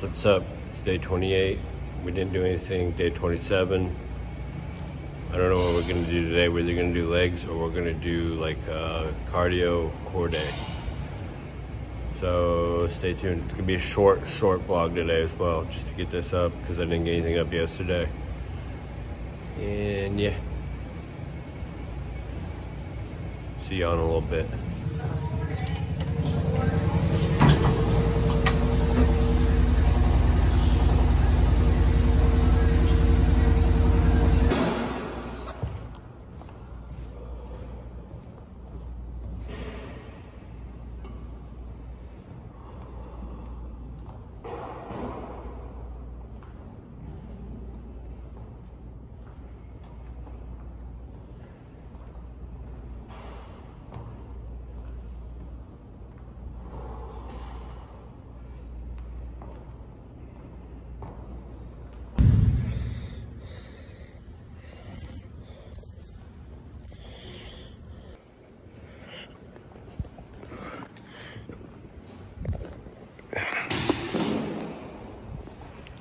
What's up? It's day 28. We didn't do anything. Day 27. I don't know what we're gonna do today. We're either gonna do legs or we're gonna do like uh, cardio core day. So stay tuned. It's gonna be a short, short vlog today as well, just to get this up because I didn't get anything up yesterday. And yeah. See you on a little bit.